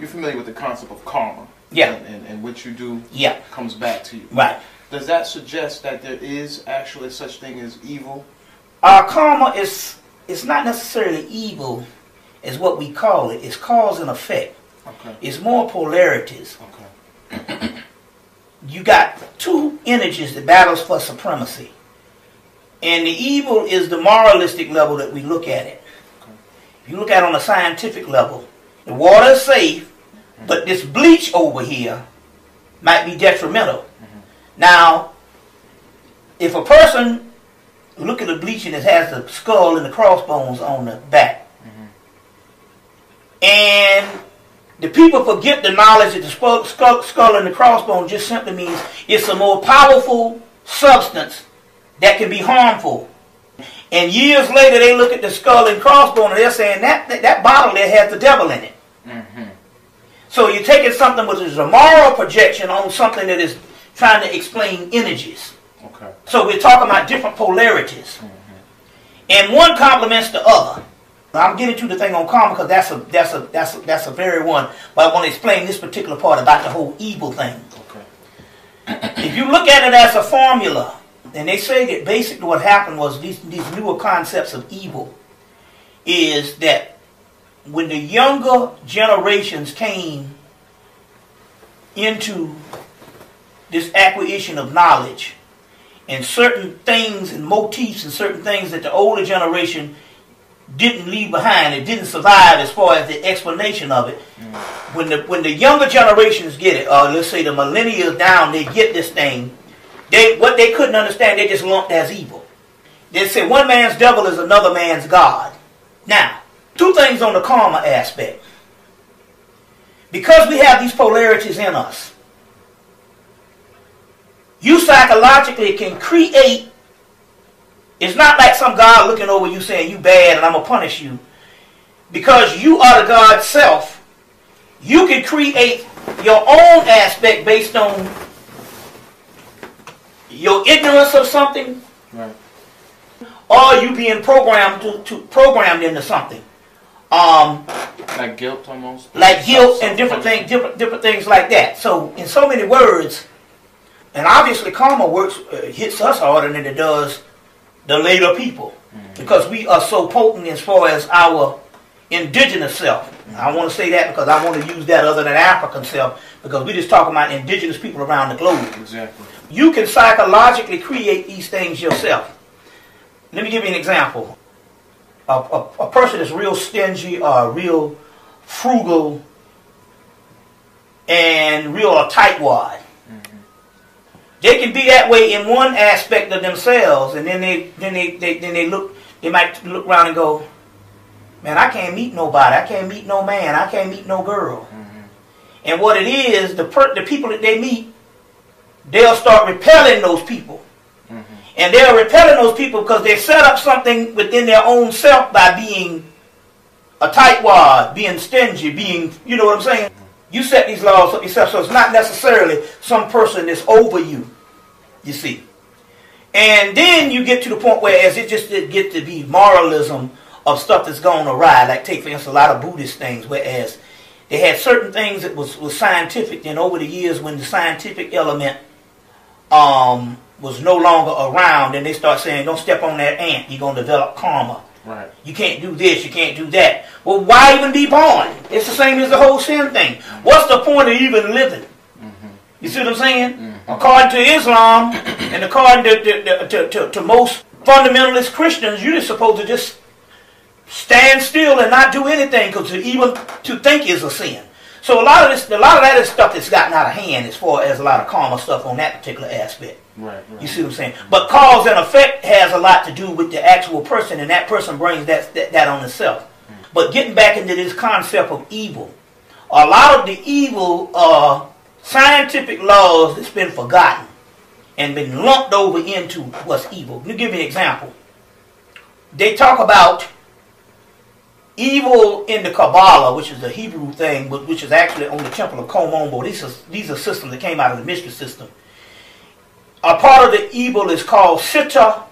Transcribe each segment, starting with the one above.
you're familiar with the concept of karma. Yeah. And, and, and what you do Yeah. comes back to you. Right. Does that suggest that there is actually such thing as evil? Our karma is it's not necessarily evil as what we call it. It's cause and effect. Okay. It's more polarities. Okay. You got two energies that battles for supremacy. And the evil is the moralistic level that we look at it. Okay. If you look at it on a scientific level, the water is safe, but this bleach over here might be detrimental. Mm-hmm. Now, if a person look at the bleach and it has the skull and the crossbones on the back, mm-hmm. and the people forget the knowledge that the skull, skull, skull and the crossbone just simply means it's a more powerful substance that can be harmful. And years later, they look at the skull and crossbone and they're saying that, that, that bottle there has the devil in it. Mm-hmm. So you're taking something which is a moral projection on something that is trying to explain energies. Okay. So we're talking about different polarities. And one complements the other. I'm getting to the thing on karma because that's a that's a that's a, that's a very one. But I want to explain this particular part about the whole evil thing. Okay. If you look at it as a formula, and they say that basically what happened was these these newer concepts of evil is that when the younger generations came into this acquisition of knowledge and certain things and motifs and certain things that the older generation didn't leave behind, it didn't survive as far as the explanation of it. Mm. When the when the younger generations get it, or let's say the millennials down, they get this thing. They what they couldn't understand, they just lumped as evil. They said one man's devil is another man's God. Now, two things on the karma aspect. Because we have these polarities in us, you psychologically can create. It's not like some God looking over you saying you bad and I'm gonna punish you. Because you are the God self, you can create your own aspect based on your ignorance of something Right. or you being programmed to, to programmed into something. Um, Like guilt almost. like guilt and different things, different different things like that. So, in so many words, and obviously, karma works uh, hits us harder than it does the later people because we are so potent as far as our indigenous self. I want to say that because I want to use that other than African self because we just talking about indigenous people around the globe. Exactly. You can psychologically create these things yourself. Let me give you an example. A, a, a person that's real stingy or real frugal and real a tightwad. Mm-hmm. They can be that way in one aspect of themselves, and then they then they, they then they look they might look around and go, Man, I can't meet nobody, I can't meet no man, I can't meet no girl. Mm-hmm. And what it is, the per, the people that they meet, they'll start repelling those people. And they're repelling those people because they set up something within their own self by being a tightwad, being stingy, being, you know what I'm saying? You set these laws up yourself, so it's not necessarily some person that's over you, you see. And then you get to the point where as it just did get to be moralism of stuff that's gone awry, like take for instance a lot of Buddhist things, whereas they had certain things that was, was scientific, and over the years when the scientific element um, was no longer around, and they start saying, don't step on that ant, you're going to develop karma. Right. You can't do this, you can't do that. Well, why even be born? It's the same as the whole sin thing. Mm-hmm. What's the point of even living? Mm-hmm. You see what I'm saying? Mm-hmm. According to Islam and according to, to, to, to, to most fundamentalist Christians, you're just supposed to just stand still and not do anything because even to think is a sin. So a lot of this, a lot of that is stuff that's gotten out of hand as far as a lot of karma stuff on that particular aspect. Right. Right. You see what I'm saying? But cause and effect has a lot to do with the actual person, and that person brings that that, that on itself. But getting back into this concept of evil, a lot of the evil uh, scientific laws that's been forgotten and been lumped over into what's evil. Let me give you an example. They talk about evil in the Kabbalah, which is the Hebrew thing, but which is actually on the Temple of Kom Ombo. These are, these are systems that came out of the mystery system a part of the evil is called Sita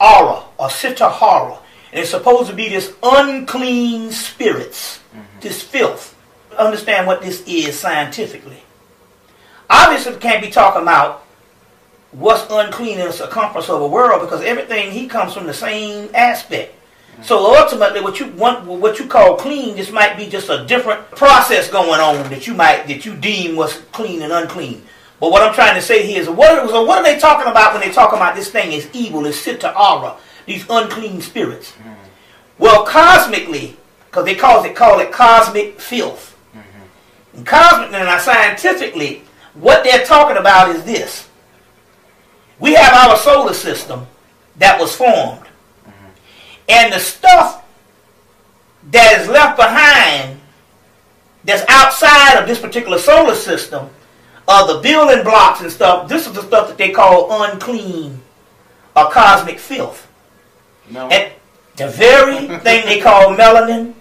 Ara or Sita Hara. And it's supposed to be this unclean spirits, mm-hmm. this filth. understand what this is scientifically. Obviously, we can't be talking about what's unclean in the circumference of a world because everything he comes from the same aspect. So ultimately, what you want, what you call clean, this might be just a different process going on that you might that you deem was clean and unclean. But what I'm trying to say here is, what, so what are they talking about when they talk about this thing is evil, is aura, these unclean spirits? Mm-hmm. Well, cosmically, because they call it call it cosmic filth. Mm-hmm. And cosmically and scientifically, what they're talking about is this. We have our solar system that was formed and the stuff that is left behind that's outside of this particular solar system are the building blocks and stuff. This is the stuff that they call unclean or cosmic filth. No. And the very thing they call melanin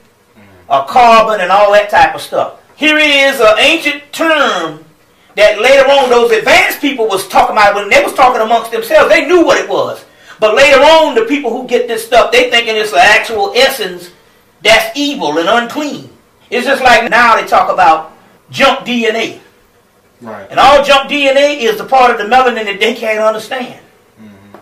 or carbon and all that type of stuff. Here is an ancient term that later on those advanced people was talking about when they was talking amongst themselves. They knew what it was. But later on, the people who get this stuff, they thinking it's the actual essence that's evil and unclean. It's just like now they talk about junk DNA. Right. And all junk DNA is the part of the melanin that they can't understand. Mm-hmm.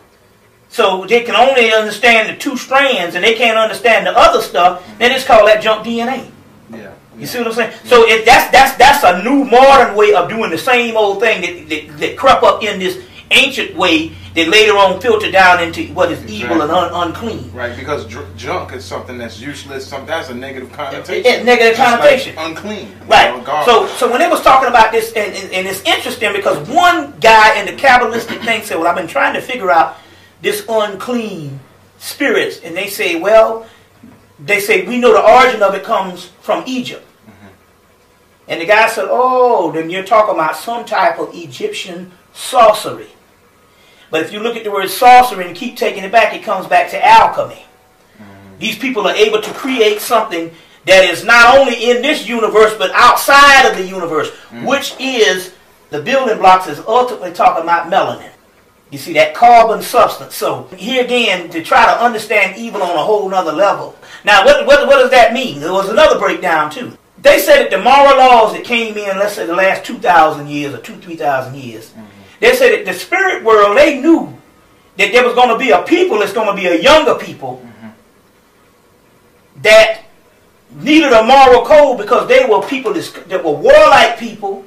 So they can only understand the two strands and they can't understand the other stuff, mm-hmm. then it's called that junk DNA. Yeah. You see what I'm saying? Yeah. So if that's that's that's a new modern way of doing the same old thing that, that, that crept up in this ancient way that later on filter down into what is exactly. evil and un- unclean. Right, because dr- junk is something that's useless. Something that's a negative connotation. It, it, negative connotation. Like unclean. Right. Know, so, so when they was talking about this, and, and, and, it's interesting because one guy in the Kabbalistic thing said, "Well, I've been trying to figure out this unclean spirits," and they say, "Well, they say we know the origin of it comes from Egypt." Mm-hmm. And the guy said, "Oh, then you're talking about some type of Egyptian sorcery." But if you look at the word sorcery and keep taking it back, it comes back to alchemy. Mm-hmm. These people are able to create something that is not only in this universe but outside of the universe, mm-hmm. which is the building blocks is ultimately talking about melanin. You see that carbon substance. So here again, to try to understand evil on a whole nother level. Now, what, what, what does that mean? There was another breakdown too. They said that the moral laws that came in, let's say the last 2,000 years or two, 3,000 years, mm-hmm they said that the spirit world, they knew that there was going to be a people that's going to be a younger people mm-hmm. that needed a moral code because they were people that were warlike people.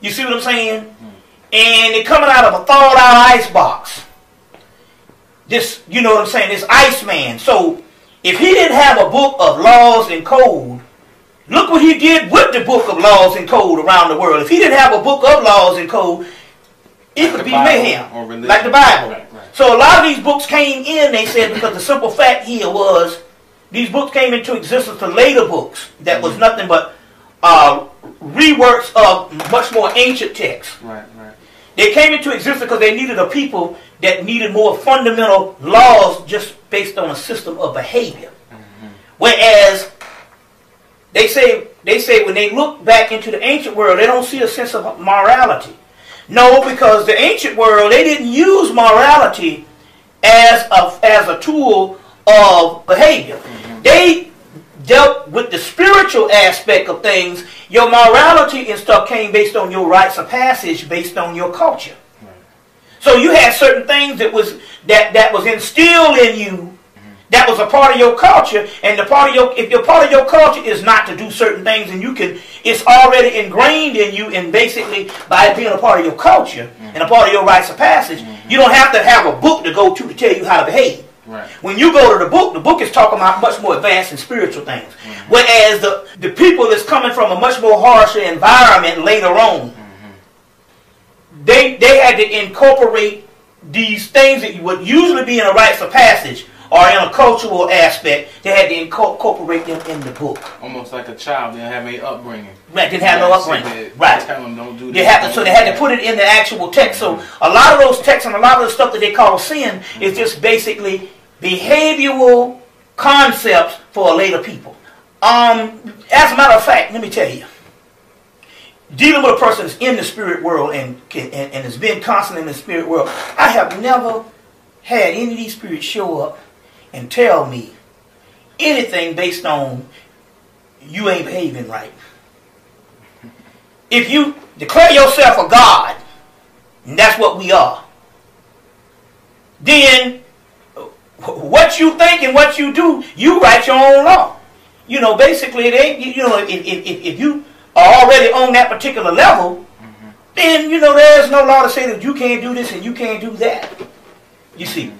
You see what I'm saying? Mm-hmm. And they're coming out of a thawed out ice box. This, you know what I'm saying? This Iceman. So if he didn't have a book of laws and code, look what he did with the book of laws and code around the world. If he didn't have a book of laws and code, it could be mayhem, like the Bible. Right, right. So a lot of these books came in, they said, because the simple fact here was these books came into existence to later books that mm-hmm. was nothing but uh, reworks of much more ancient texts. Right, right. They came into existence because they needed a people that needed more fundamental laws just based on a system of behavior. Mm-hmm. Whereas they say they say when they look back into the ancient world, they don't see a sense of morality. No, because the ancient world, they didn't use morality as a, as a tool of behavior. Mm-hmm. They dealt with the spiritual aspect of things. Your morality and stuff came based on your rites of passage, based on your culture. So you had certain things that was that, that was instilled in you that was a part of your culture, and the part of your if your part of your culture is not to do certain things, and you can it's already ingrained in you, and basically by being a part of your culture mm-hmm. and a part of your rites of passage, mm-hmm. you don't have to have a book to go to to tell you how to behave. Right. When you go to the book, the book is talking about much more advanced and spiritual things. Mm-hmm. Whereas the, the people that's coming from a much more harsher environment later on, mm-hmm. they they had to incorporate these things that would usually be in a rites of passage or in a cultural aspect, they had to incorporate them in the book. Almost like a child didn't have any upbringing. Right, didn't have no upbringing. right. Tell them don't do They have to, so they had to put it in the actual text. So a lot of those texts and a lot of the stuff that they call sin is just basically behavioral concepts for later people. Um, as a matter of fact, let me tell you, dealing with a person that's in the spirit world and, and, and has been constantly in the spirit world, I have never had any of these spirits show up and tell me anything based on you ain't behaving right. if you declare yourself a God, and that's what we are, then what you think and what you do, you write your own law. You know, basically, it ain't, you know, if, if, if you are already on that particular level, mm-hmm. then, you know, there's no law to say that you can't do this and you can't do that. You see.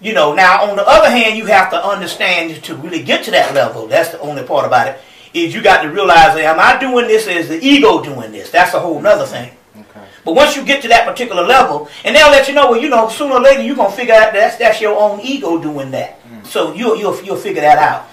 You know, now on the other hand, you have to understand to really get to that level. That's the only part about it. Is you got to realize, am I doing this? Is the ego doing this? That's a whole nother thing. Okay. But once you get to that particular level, and they'll let you know, well, you know, sooner or later you're gonna figure out that's that's your own ego doing that. Mm. So you'll you'll you'll figure that out.